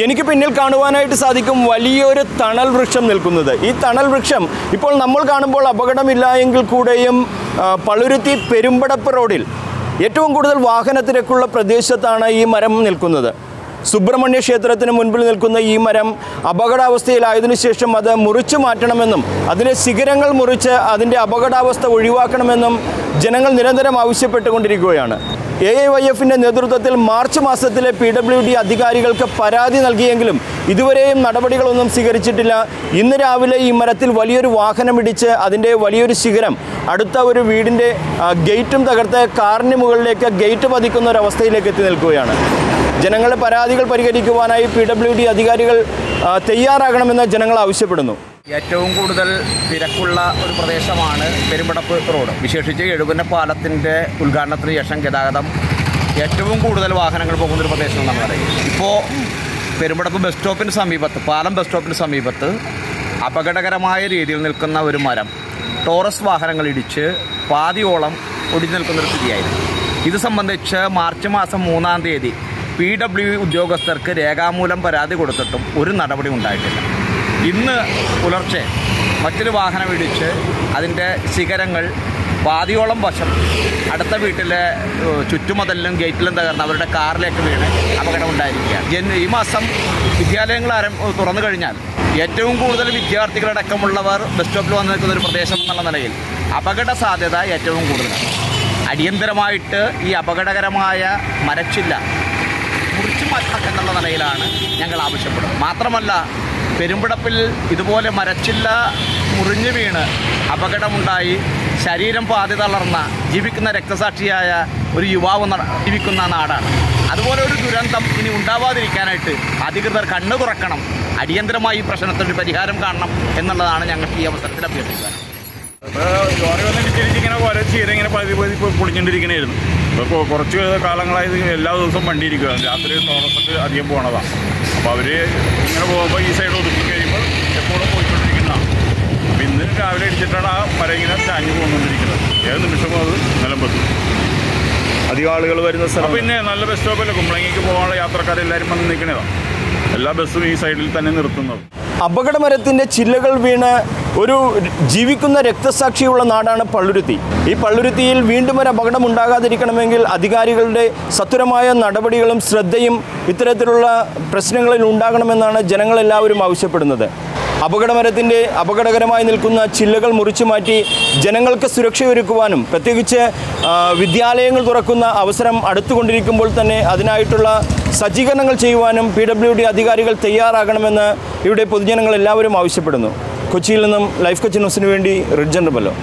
എനിക്ക് പിന്നിൽ കാണുവാനായിട്ട് സാധിക്കും വലിയൊരു തണൽ വൃക്ഷം നിൽക്കുന്നത്. ഈ തണൽ വൃക്ഷം ഇപ്പോൾ നമ്മൾ കാണുമ്പോൾ അപകടമില്ല എങ്കിൽ കൂടെയും പളുരുത്തി പെരുമ്പടപ്പ് റോഡിൽ ഏറ്റവും കൂടുതൽ വാഹന തിരക്കുള്ള പ്രദേശത്താണ് ഈ മരം നിൽക്കുന്നത്. സുബ്രഹ്മണ്യ ക്ഷേത്രത്തിന് മുൻപിൽ നിൽക്കുന്ന ഈ മരം അപകടാവസ്ഥയിലായതിനു ശേഷം അത് മുറിച്ചു മാറ്റണമെന്നും അതിലെ ശിഖരങ്ങൾ മുറിച്ച് അതിന്റെ അപകടാവസ്ഥ ഒഴിവാക്കണമെന്നും ജനങ്ങൾ നിരന്തരം ആവശ്യപ്പെട്ടുകൊണ്ടിരിക്കുകയാണ്. എ ഐ വൈ എഫിന്റെ നേതൃത്വത്തിൽ മാർച്ച് മാസത്തിലെ പി ഡബ്ല്യു ഡി അധികാരികൾക്ക് പരാതി നൽകിയെങ്കിലും ഇതുവരെയും നടപടികളൊന്നും സ്വീകരിച്ചിട്ടില്ല. ഇന്ന് രാവിലെ ഈ മരത്തിൽ വലിയൊരു വാഹനം ഇടിച്ച് അതിന്റെ വലിയൊരു ശിഖരം അടുത്ത ഒരു വീടിന്റെ ഗേറ്റും തകർത്ത് കാറിന് മുകളിലേക്ക് ഗേറ്റ് പതിക്കുന്ന ഒരു അവസ്ഥയിലേക്ക് എത്തി നിൽക്കുകയാണ്. ജനങ്ങളുടെ പരാതികൾ പരിഹരിക്കുവാനായി പി ഡബ്ല്യു ഡി അധികാരികൾ തയ്യാറാകണമെന്ന് ജനങ്ങൾ ആവശ്യപ്പെടുന്നു. ഏറ്റവും കൂടുതൽ തിരക്കുള്ള ഒരു പ്രദേശമാണ് പെരുമ്പടപ്പ് റോഡ്. വിശേഷിച്ച് എഴുകുന്ന പാലത്തിന്റെ ഉദ്ഘാടനത്തിന് ശേഷം ഗതാഗതം. ഏറ്റവും കൂടുതൽ വാഹനങ്ങൾ പോകുന്നൊരു പ്രദേശം നമ്മൾ പറയും ഇപ്പോൾ പെരുമ്പടപ്പ് ബസ് സ്റ്റോപ്പിന് സമീപത്ത് പാലം ബസ് സ്റ്റോപ്പിന് സമീപത്ത് അപകടകരമായ രീതിയിൽ നിൽക്കുന്ന ഒരു മരം ടോറസ് വാഹനങ്ങൾ ഇടിച്ച് പാതിയോളം ഒടിഞ്ഞു നിൽക്കുന്നൊരു സ്ഥിതിയായിരുന്നു. ഇത് സംബന്ധിച്ച് മാർച്ച് മാസം മൂന്നാം തീയതി പി ഡബ്ല്യു ഉദ്യോഗസ്ഥർക്ക് രേഖാമൂലം പരാതി കൊടുത്തിട്ടും ഒരു നടപടി ഉണ്ടായിട്ടില്ല. ഇന്ന് പുലർച്ചെ മറ്റൊരു വാഹനം ഇടിച്ച് അതിന്റെ ശിഖരങ്ങൾ പാതിയോളം വശം അടുത്ത വീട്ടിലെ ചുറ്റുമതലിലും ഗേറ്റിലും തകർന്ന് അവരുടെ കാറിലേക്ക് വീണ് അപകടം ഉണ്ടായിരിക്കുകയാണ് ഈ മാസം വിദ്യാലയങ്ങൾ ആരം തുറന്നു കഴിഞ്ഞാൽ ഏറ്റവും കൂടുതൽ വിദ്യാർത്ഥികളടക്കമുള്ളവർ ബസ് സ്റ്റോപ്പിൽ വന്ന് നിൽക്കുന്ന ഒരു പ്രദേശം എന്നുള്ള നിലയിൽ അപകട സാധ്യത ഏറ്റവും കൂടുതലാണ്. അടിയന്തരമായിട്ട് ഈ അപകടകരമായ മരച്ചില്ല മാറ്റണം എന്നുള്ള നിലയിലാണ് ഞങ്ങൾ ആവശ്യപ്പെടുന്നത്. മാത്രമല്ല പെരുമ്പടപ്പിൽ ഇതുപോലെ മരച്ചില്ല മുറിഞ്ഞു വീണ് അപകടമുണ്ടായി ശരീരം പാതി തളർന്ന ജീവിക്കുന്ന രക്തസാക്ഷിയായ ഒരു യുവാവ് ജീവിക്കുന്ന നാടാണ്. അതുപോലെ ഒരു ദുരന്തം ഇനി ഉണ്ടാവാതിരിക്കാനായിട്ട് അധികൃതർ കണ്ണു തുറക്കണം. അടിയന്തരമായി ഈ പ്രശ്നത്തിന് പരിഹാരം കാണണം എന്നുള്ളതാണ് ഞങ്ങൾക്ക് ഈ അവസരത്തിൽ അഭ്യർത്ഥിക്കുന്നത്. ഇങ്ങനെ ചീര ഇങ്ങനെ പതി പതി പൊ- പൊളിഞ്ഞുകൊണ്ടിരിക്കണായിരുന്നു ഇപ്പോൾ കുറച്ച് കാലങ്ങളായി എല്ലാ ദിവസവും വണ്ടി ഇരിക്കുക രാത്രി ടോറസൊക്കെ അധികം പോണതാണ് അപ്പോൾ അവർ ഇങ്ങനെ പോകുമ്പോൾ ഈ സൈഡ് ഒതുക്കി കഴിയുമ്പോൾ എപ്പോഴും പോയിക്കൊണ്ടിരിക്കുന്നതാണ് അപ്പോൾ ഇന്ന് രാവിലെ അടിച്ചിട്ടാണ് ആ മര ഇങ്ങനെ ചാഞ്ഞ് പോകുന്നുകൊണ്ടിരിക്കുന്നത് ഏത് നിമിഷവും അത് നിലമ്പെത്തും അധികം ആളുകൾ വരുന്ന സ്ഥലം പിന്നെ നല്ല ബസ് സ്റ്റോപ്പല്ലേ കുമ്പളങ്ങിക്ക് പോകാനുള്ള യാത്രക്കാരെല്ലാവരും വന്ന് നിൽക്കണതാണ് എല്ലാ ബസ്സും ഈ സൈഡിൽ തന്നെ നിർത്തുന്നത്. അപകടമരത്തിന്റെ ചില്ലകൾ വീണ് ഒരു ജീവിക്കുന്ന രക്തസാക്ഷിയുള്ള നാടാണ് പള്ളുരുത്തി. ഈ പള്ളുരുത്തിയിൽ വീണ്ടും ഒരു അപകടം ഉണ്ടാകാതിരിക്കണമെങ്കിൽ അധികാരികളുടെ സത്വരമായ നടപടികളും ശ്രദ്ധയും ഇത്തരത്തിലുള്ള പ്രശ്നങ്ങളിൽ ഉണ്ടാകണമെന്നാണ് ജനങ്ങളെല്ലാവരും ആവശ്യപ്പെടുന്നത്. അപകടമരത്തിന്റെ അപകടകരമായി നിൽക്കുന്ന ചില്ലകൾ മുറിച്ചു മാറ്റി ജനങ്ങൾക്ക് സുരക്ഷയൊരുക്കുവാനും പ്രത്യേകിച്ച് വിദ്യാലയങ്ങൾ തുറക്കുന്ന അവസരം അടുത്തുകൊണ്ടിരിക്കുമ്പോൾ തന്നെ അതിനായിട്ടുള്ള സജ്ജീകരണങ്ങൾ ചെയ്യുവാനും പി ഡബ്ല്യു ഡി അധികാരികൾ തയ്യാറാകണമെന്ന് ഇവിടെ പൊതുജനങ്ങൾ എല്ലാവരും ആവശ്യപ്പെടുന്നു. കൊച്ചിയിൽ നിന്നും ലൈഫ് കൊച്ചി ന്യൂസിന് വേണ്ടി റിഡ്ജൻ റബല്ലോ.